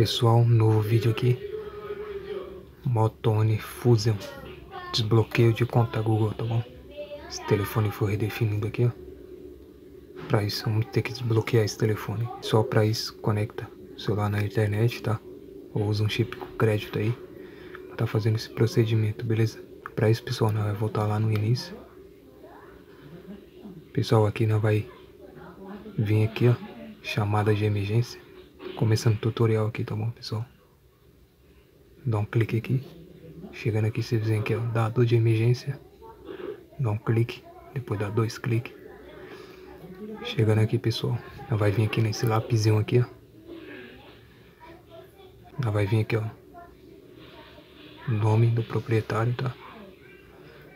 Pessoal, novo vídeo aqui. Motone Fusion. Desbloqueio de conta Google, tá bom? Esse telefone foi redefinido aqui, ó. Pra isso, vamos ter que desbloquear esse telefone. Só pra isso, conecta o celular na internet, tá? Ou usa um chip com crédito aí. Tá fazendo esse procedimento, beleza? Pra isso, pessoal, nós vai voltar lá no início. Pessoal, aqui nós vai vir aqui, ó. Chamada de emergência. Começando o tutorial aqui, tá bom, pessoal? Dá um clique aqui. Chegando aqui, vocês veem aqui, ó, dado de emergência. Dá um clique, depois dá dois cliques. Chegando aqui, pessoal, ela vai vir aqui nesse lapisinho aqui, ó. Ela vai vir aqui, ó. Nome do proprietário, tá?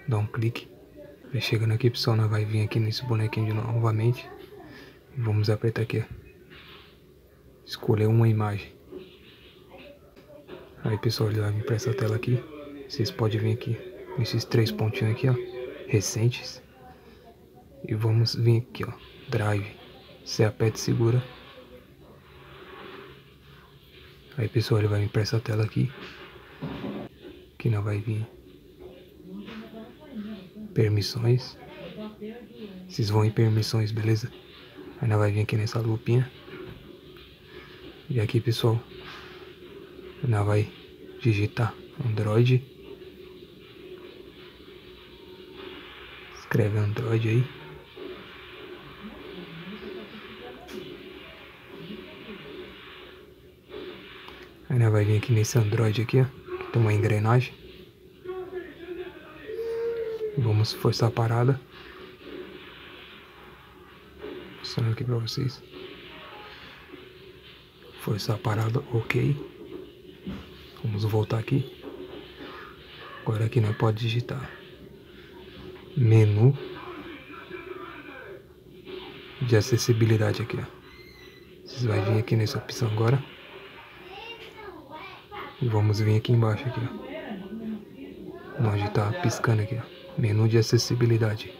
Dá um clique. Chegando aqui, pessoal, ela vai vir aqui nesse bonequinho de novamente. Vamos apertar aqui, ó escolher uma imagem. Aí pessoal, vir para essa tela aqui. Vocês podem vir aqui nesses três pontinhos aqui, ó, recentes. E vamos vir aqui, ó, Drive. Você aperta e segura. Aí pessoal, ele vai vir para essa tela aqui. Que não vai vir permissões. Vocês vão em permissões, beleza? Aí não vai vir aqui nessa lupinha. E aqui, pessoal, nós vai digitar Android. Escreve Android aí. Nós vai vir aqui nesse Android aqui, ó. Tem uma engrenagem. Vamos forçar a parada. Mostrando aqui pra vocês. Forçar a parada, ok. Vamos voltar aqui. Agora aqui nós pode digitar menu de acessibilidade aqui, ó. Vocês vai vir aqui nessa opção agora. E vamos vir aqui embaixo aqui, ó. Onde tá piscando aqui, ó. Menu de acessibilidade.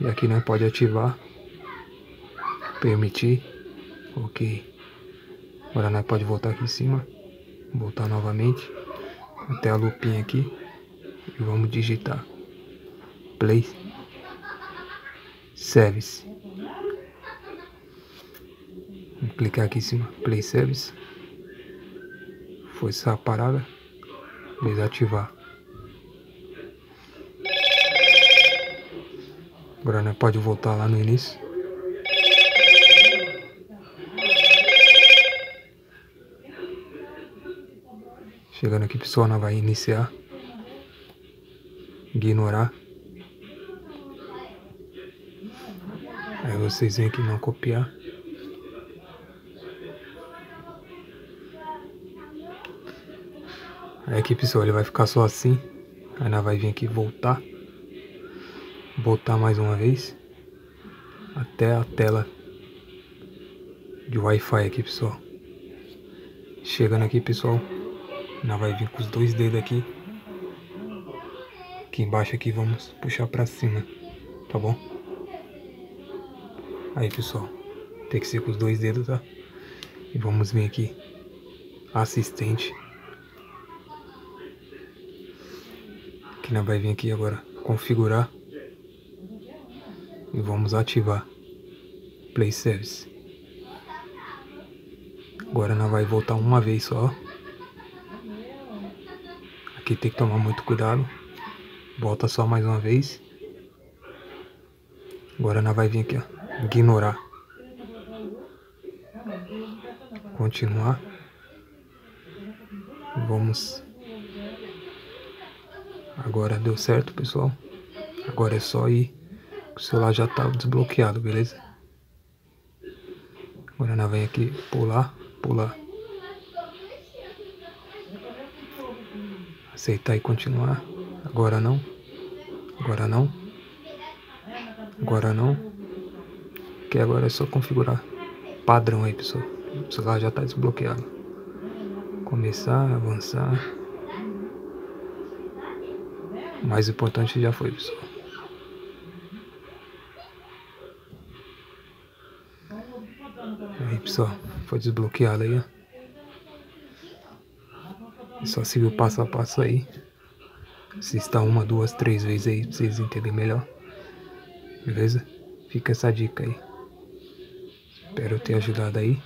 E aqui nós pode ativar, permitir, ok. Agora nós pode voltar aqui em cima, voltar novamente até a lupinha aqui e vamos digitar Play Service. Vamos clicar aqui em cima, Play Service. Forçar a parada, desativar. Agora nós pode voltar lá no início. Chegando aqui, pessoal, nós vai iniciar. Ignorar. Aí vocês vêm aqui não copiar. Aí aqui, pessoal, ele vai ficar só assim. Aí nós vai vir aqui voltar. Voltar mais uma vez. Até a tela de Wi-Fi aqui, pessoal. Chegando aqui, pessoal. Nós vai vir com os dois dedos aqui. Aqui embaixo aqui vamos puxar pra cima, tá bom? Aí pessoal, tem que ser com os dois dedos, tá? E vamos vir aqui, assistente. Que nós vai vir aqui agora, configurar. E vamos ativar Play Service. Agora nós vai voltar uma vez só. Aqui tem que tomar muito cuidado. Volta só mais uma vez. Agora nós vai vir aqui, ó. Ignorar. Continuar. Vamos. Agora deu certo, pessoal. Agora é só ir. O celular já tá desbloqueado, beleza? Agora nós vem aqui pular, pular. Aceitar e continuar. Agora não. Agora não. Agora não. Que agora é só configurar padrão aí, pessoal. O celular já está desbloqueado. Começar, avançar. O mais importante já foi, pessoal. Aí, pessoal, foi desbloqueado aí, ó. É só seguir o passo a passo aí. Assista uma, duas, três vezes aí pra vocês entenderem melhor. Beleza? Fica essa dica aí. Espero ter ajudado aí.